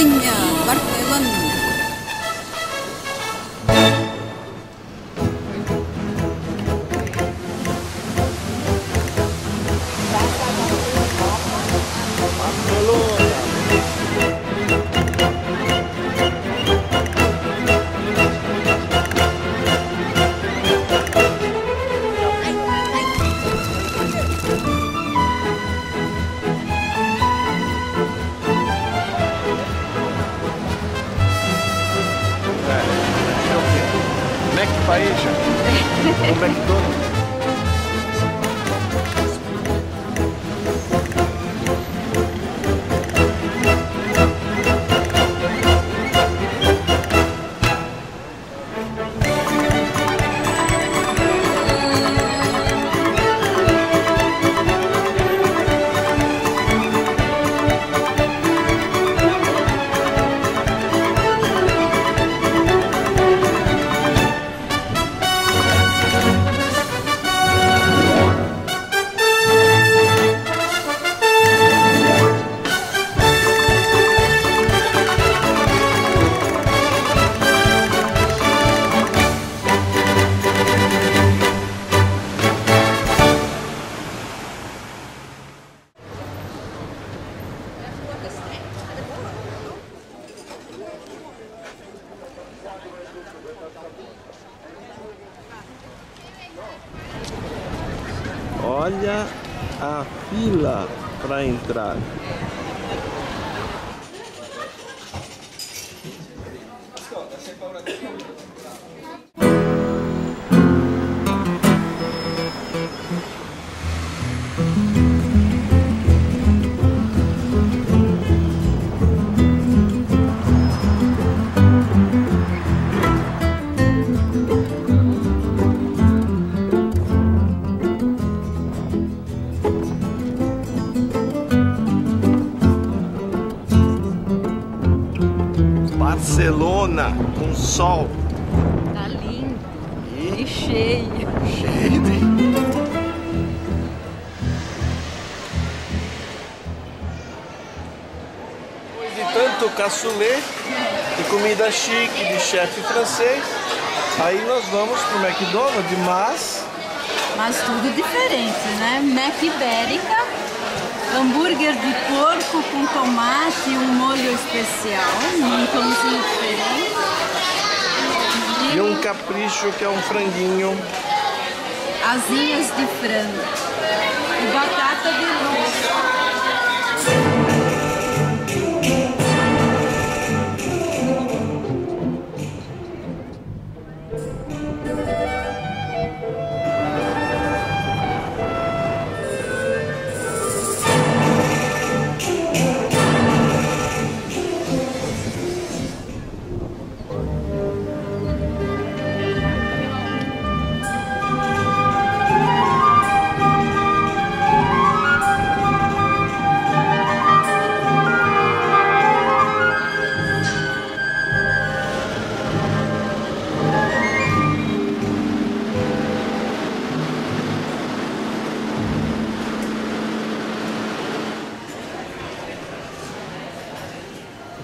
恩呀、Olha a fila para entrar. Barcelona com sol. Tá lindo E e cheio. cheio de. Depois de tanto cassoulet, de comida chique, de chefe francês, aí nós vamos pro McDonald's, mas Mas tudo diferente, né? Mac Ibérica, hambúrguer de porco com tomate e um molho especial, um pãozinho diferente. e um capricho que é um franguinho. asinhas de frango e batata de luz.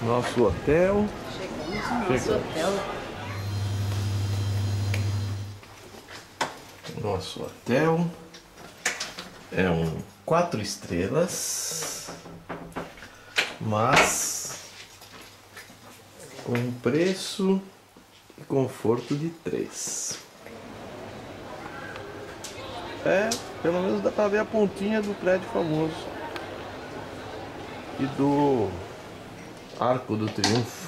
Nosso hotel. Nosso Chegamos. hotel Nosso hotel é um quatro estrelas, mas com preço e conforto de três. É, pelo menos dá pra ver a pontinha do prédio famoso e do Arco do Triunfo.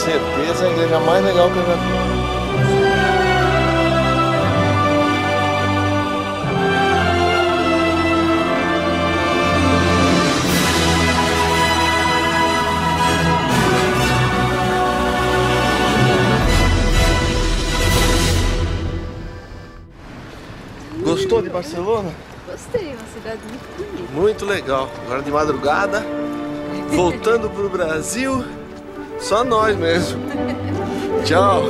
Com certeza a igreja mais legal que eu já vi. Gostou de Barcelona? Gostei, uma cidade muito bonita. Muito legal. Agora de madrugada, voltando pro Brasil, só nós mesmo. Tchau.